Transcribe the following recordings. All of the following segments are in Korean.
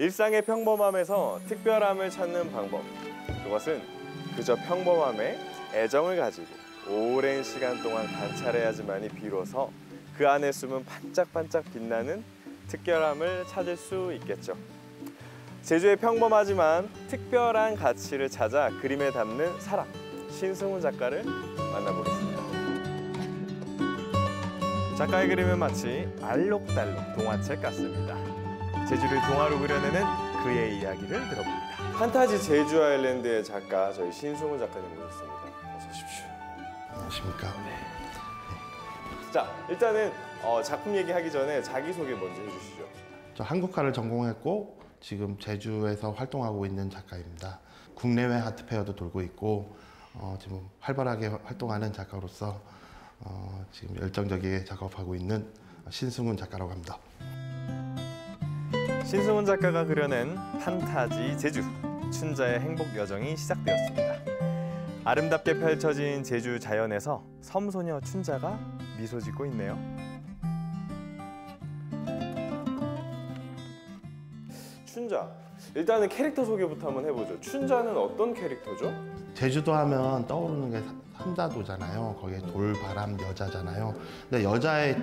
일상의 평범함에서 특별함을 찾는 방법. 그것은 그저 평범함에 애정을 가지고 오랜 시간 동안 관찰해야지만이 비로소 그 안에 숨은 반짝반짝 빛나는 특별함을 찾을 수 있겠죠. 제주의 평범하지만 특별한 가치를 찾아 그림에 담는 사람 신승훈 작가를 만나보겠습니다. 작가의 그림은 마치 알록달록 동화책 같습니다. 제주를 동화로 그려내는 그의 이야기를 들어봅니다. 판타지 제주 아일랜드의 작가 저희 신승훈 작가님 모셨습니다. 어서 오십시오. 안녕하십니까. 자 일단은 어, 작품 얘기하기 전에 자기 소개 먼저 해주시죠. 저 한국화를 전공했고 지금 제주에서 활동하고 있는 작가입니다. 국내외 아트페어도 돌고 있고 어, 지금 활발하게 활동하는 작가로서 어, 지금 열정적이게 작업하고 있는 신승훈 작가라고 합니다. 신승훈 작가가 그려낸 판타지 제주 춘자의 행복 여정이 시작되었습니다. 아름답게 펼쳐진 제주 자연에서 섬소녀 춘자가 미소 짓고 있네요. 춘자 일단은 캐릭터 소개부터 한번 해보죠. 춘자는 어떤 캐릭터죠? 제주도 하면 떠오르는 게 삼자도잖아요. 거기에 돌, 바람, 여자잖아요. 근데 여자의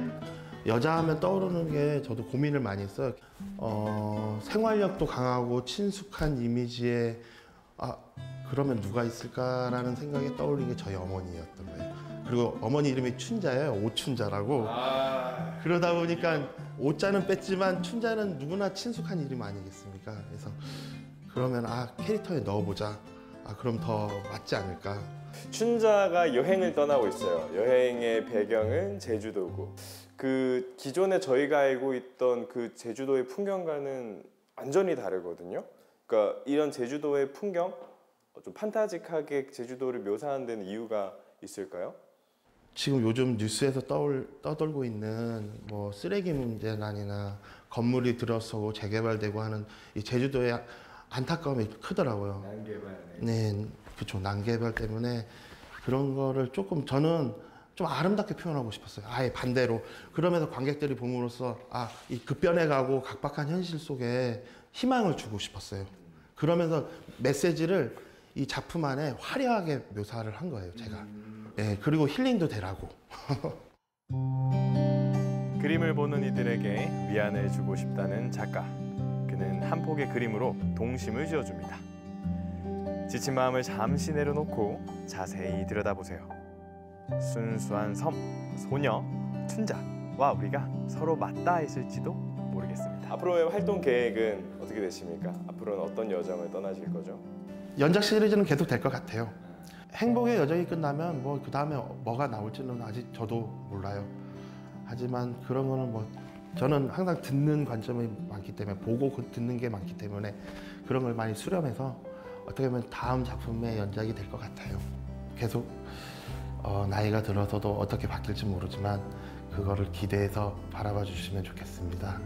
여자 하면 떠오르는 게 저도 고민을 많이 했어요. 어, 생활력도 강하고 친숙한 이미지에 아 그러면 누가 있을까라는 생각이 떠올린 게 저희 어머니였던 거예요. 그리고 어머니 이름이 춘자예요. 오춘자라고. 그러다 보니까 오자는 뺐지만 춘자는 누구나 친숙한 이름 아니겠습니까? 그래서 그러면 아 캐릭터에 넣어보자. 아 그럼 더 맞지 않을까? 춘자가 여행을 떠나고 있어요. 여행의 배경은 제주도고 그 기존에 저희가 알고 있던 그 제주도의 풍경과는 완전히 다르거든요. 그러니까 이런 제주도의 풍경 좀 판타직하게 제주도를 묘사하는 데는 이유가 있을까요? 지금 요즘 뉴스에서 떠올, 떠돌고 있는 뭐 쓰레기 문제난이나 건물이 들어서고 재개발되고 하는 이 제주도의 안타까움이 크더라고요. 난개발. 네, 그렇죠. 난개발 때문에 그런 거를 조금 저는 좀 아름답게 표현하고 싶었어요. 아예 반대로. 그러면서 관객들이 봄으로써 아, 이 급변해가고 각박한 현실 속에 희망을 주고 싶었어요. 그러면서 메시지를 이 작품 안에 화려하게 묘사를 한 거예요, 제가. 예, 그리고 힐링도 되라고. 그림을 보는 이들에게 위안을 주고 싶다는 작가. 그는 한 폭의 그림으로 동심을 지어줍니다. 지친 마음을 잠시 내려놓고 자세히 들여다보세요. 순수한 섬, 소녀, 춘자와 우리가 서로 맞닿아 있을지도 모르겠습니다. 앞으로의 활동 계획은 어떻게 되십니까? 앞으로는 어떤 여정을 떠나실 거죠? 연작 시리즈는 계속 될 것 같아요. 행복의 여정이 끝나면 뭐 그 다음에 뭐가 나올지는 아직 저도 몰라요. 하지만 그런 거는 뭐 저는 항상 듣는 관점이 많기 때문에 보고 그 듣는 게 많기 때문에 그런 걸 많이 수렴해서 어떻게 보면 다음 작품의 연작이 될 것 같아요. 계속 어, 나이가 들어서도 어떻게 바뀔지 모르지만 그거를 기대해서 바라봐 주시면 좋겠습니다.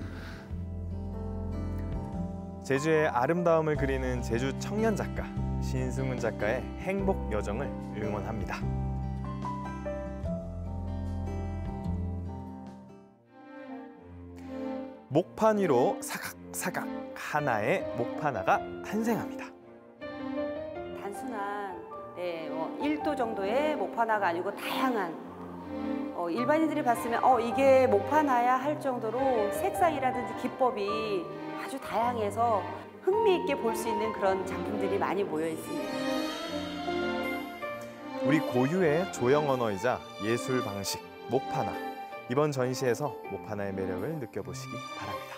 제주의 아름다움을 그리는 제주 청년 작가 신승훈 작가의 행복 여정을 응원합니다. 목판 위로 사각사각 하나의 목판화가 탄생합니다. 단순한 네, 뭐 1도 정도의 목판화가 아니고 다양한 어, 일반인들이 봤으면 어 이게 목판화야 할 정도로 색상이라든지 기법이 아주 다양해서 흥미있게 볼 수 있는 그런 작품들이 많이 모여 있습니다. 우리 고유의 조형 언어이자 예술 방식 목판화 이번 전시에서 목판화의 매력을 느껴보시기 바랍니다.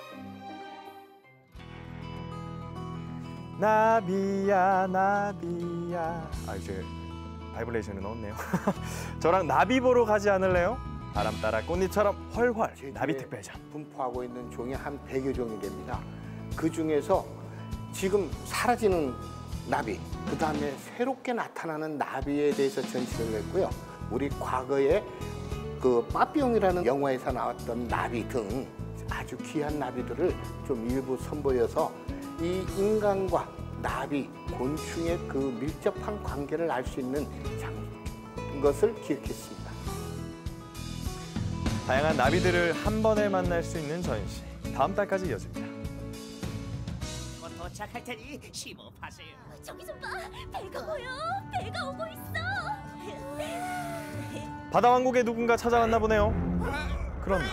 나비야 나비야 아 이제 바이브레이션을 넣었네요. 저랑 나비 보러 가지 않을래요? 바람 따라 꽃잎처럼 제주에 나비 특별전. 분포하고 있는 종이 한 100여 종이 됩니다. 그 중에서 지금 사라지는 나비, 그 다음에 새롭게 나타나는 나비에 대해서 전시를 했고요. 우리 과거에 그 빠삐용이라는 영화에서 나왔던 나비 등 아주 귀한 나비들을 좀 일부 선보여서 이 인간과 나비, 곤충의 그 밀접한 관계를 알 수 있는 장, 것을 기획했습니다. 다양한 나비들을 한 번에 만날 수 있는 전시 다음 달까지 이어집니다. 도착할 테니 심호흡하세요. 저기 좀 봐. 배가 보여. 배가 오고 있어. 바다 왕국에 누군가 찾아왔나 보네요. 그런데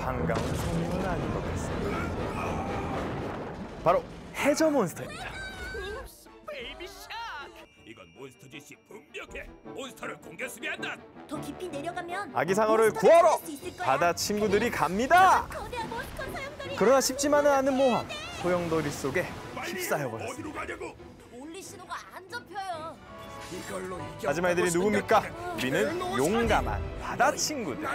반가운 손님은 아닌 것 같습니다. 바로 해저 몬스터입니다. 이건 몬스터 짓이 분명해. 몬스터를 공격 수비한다. 더 깊이 내려가면 아기 상어를 구하러. 바다 친구들이 갑니다. 그러나 쉽지만은 않은 모험. 소용돌이 속에 휩싸여 버렸습니다. 하지만 이들이 누굽니까? 우리는 용감한 바다 친구들.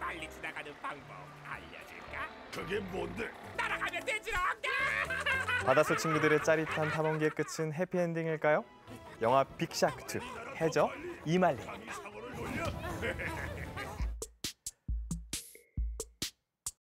빨리 지나가는 방법 알려줄까? 그게 뭔데? 따라가면 되지 바닷속 친구들의 짜릿한 탐험기의 끝은 해피엔딩일까요? 영화 빅샤크 2 해저 이말리.